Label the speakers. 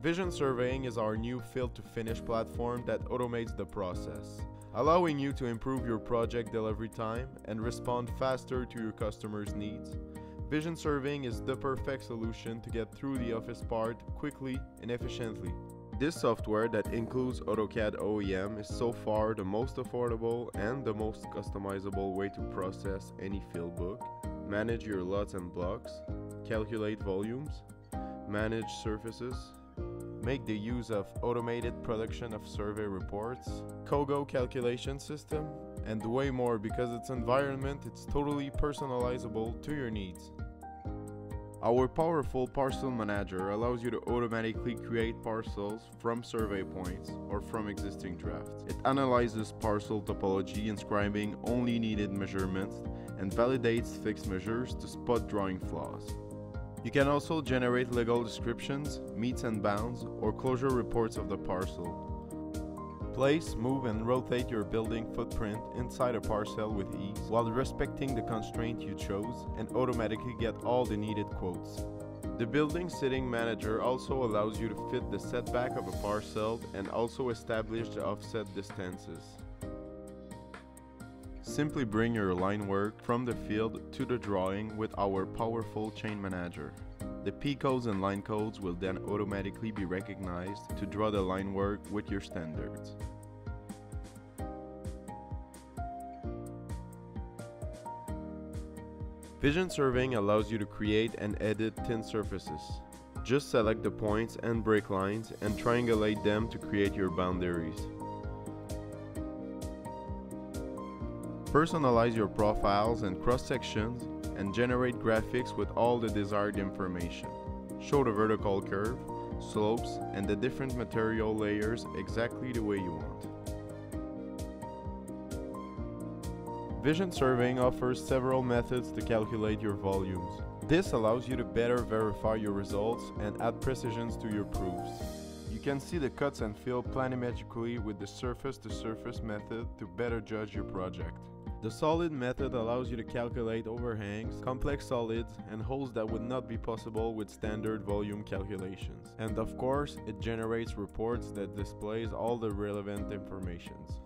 Speaker 1: Vision Surveying is our new field to finish platform that automates the process, allowing you to improve your project delivery time and respond faster to your customers' needs. Vision Surveying is the perfect solution to get through the office part quickly and efficiently. This software that includes AutoCAD OEM is so far the most affordable and the most customizable way to process any field book, manage your lots and blocks, calculate volumes, manage surfaces, make the use of automated production of survey reports, COGO calculation system, and way more because its environment it's totally personalizable to your needs. Our powerful parcel manager allows you to automatically create parcels from survey points or from existing drafts. It analyzes parcel topology inscribing only needed measurements and validates fixed measures to spot drawing flaws. You can also generate legal descriptions, meets and bounds, or closure reports of the parcel. Place, move and rotate your building footprint inside a parcel with ease while respecting the constraint you chose and automatically get all the needed quotes. The building sitting manager also allows you to fit the setback of a parcel and also establish the offset distances. Simply bring your line work from the field to the drawing with our powerful chain manager. The P codes and line codes will then automatically be recognized to draw the line work with your standards. Vision surveying allows you to create and edit TIN surfaces. Just select the points and break lines and triangulate them to create your boundaries. Personalize your profiles and cross sections and generate graphics with all the desired information. Show the vertical curve, slopes, and the different material layers exactly the way you want. Vision surveying offers several methods to calculate your volumes. This allows you to better verify your results and add precisions to your proofs. You can see the cuts and fill planimetrically with the surface-to-surface -surface method to better judge your project. The solid method allows you to calculate overhangs, complex solids, and holes that would not be possible with standard volume calculations. And of course, it generates reports that displays all the relevant informations.